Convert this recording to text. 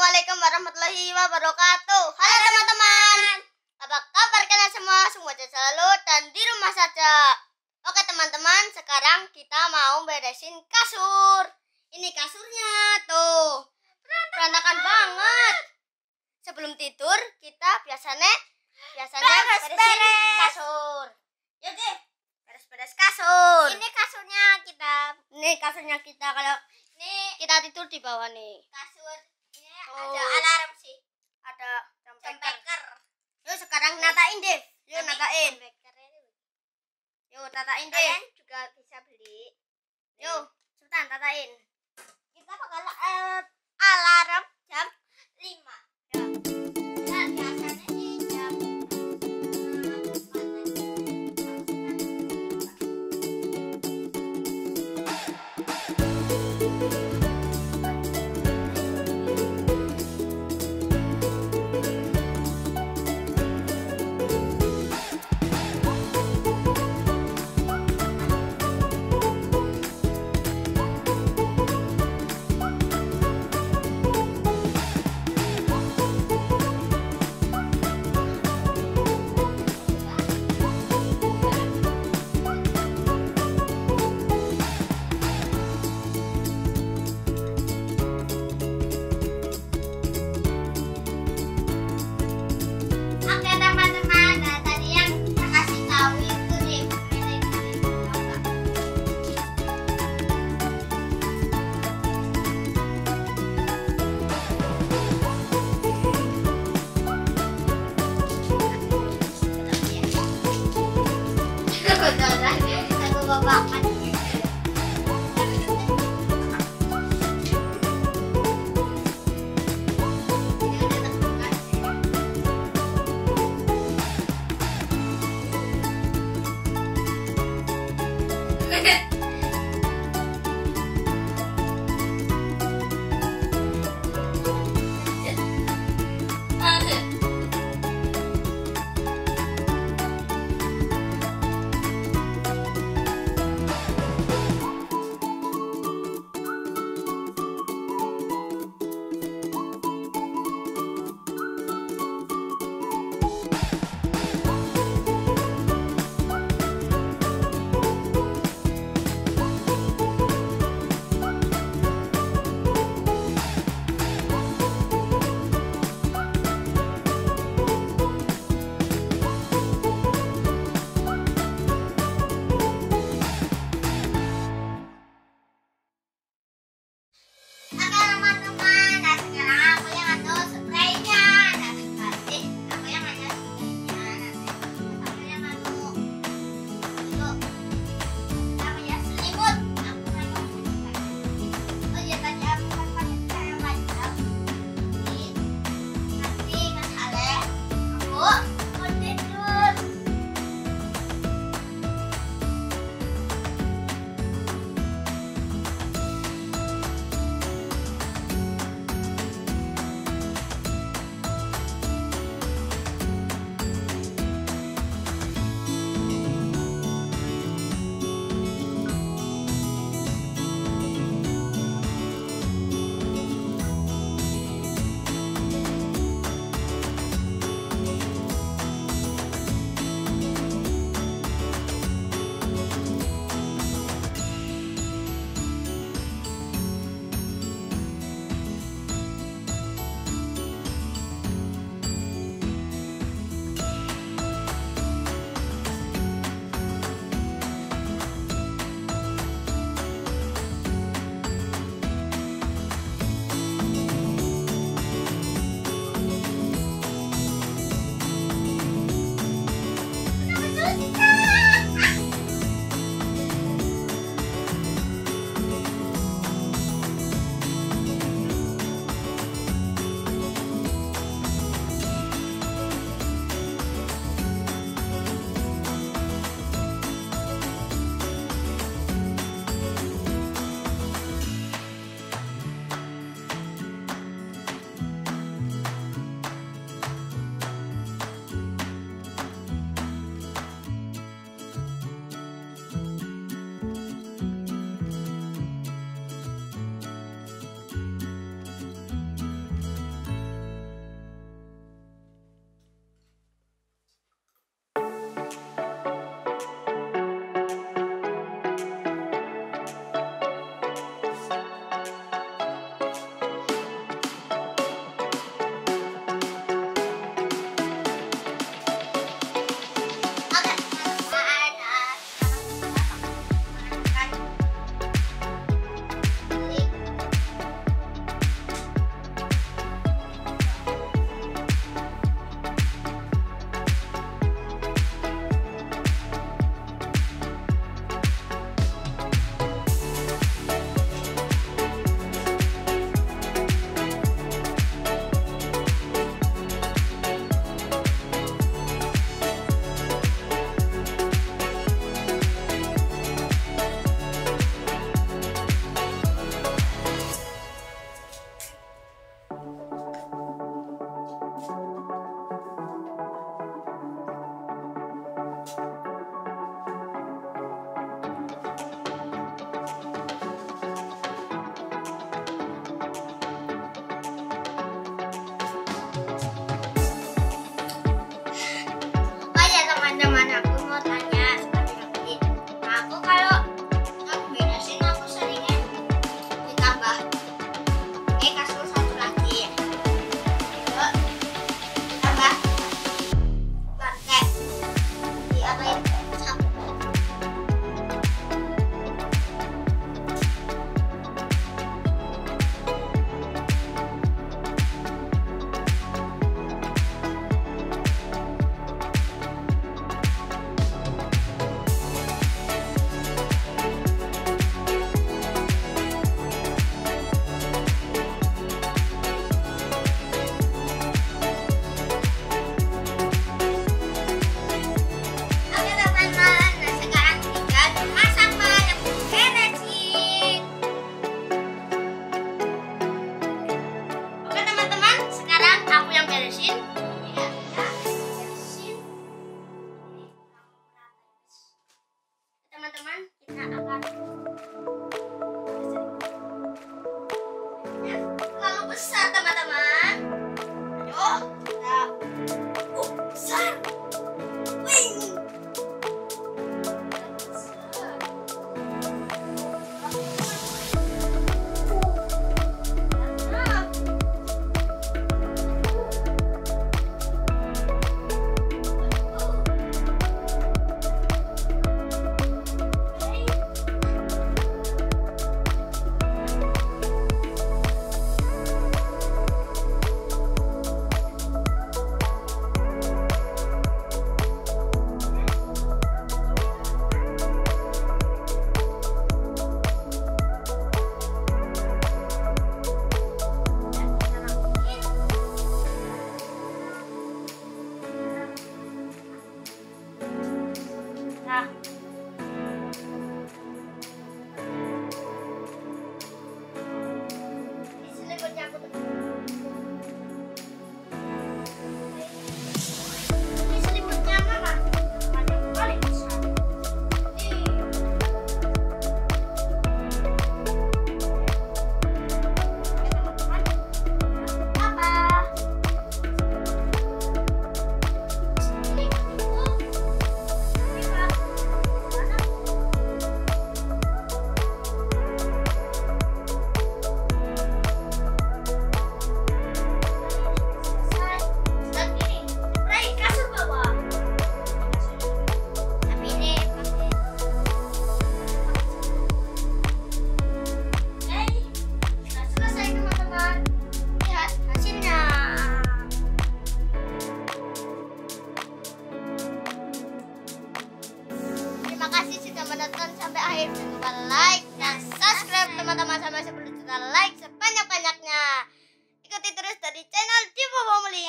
Assalamualaikum warahmatullahi wabarakatuh. Halo teman-teman. Apa kabar kalian semua? Semoga selalu dan di rumah saja. Oke teman-teman, sekarang kita mau beresin kasur. Ini kasurnya tuh. Berantakan banget. Sebelum tidur kita biasanya biasanya beresin kasur. Deh, beres-beres kasur. Ini kasurnya kita Ini kasurnya kita kalau ini kita tidur di bawah nih. kasur Oh. ada alarm sih. Ada jam beker. Yuk sekarang natain deh. Yuk natain. Yuk tatain deh. Kalian juga bisa beli. Yuk, cepetan tatain. Kita bakal eh, alarm jam 5. Ya. akhir jangan lupa like dan subscribe teman-teman sampai 10 juta like sebanyak-banyaknya. Ikuti terus dari channel Dipo Pemuli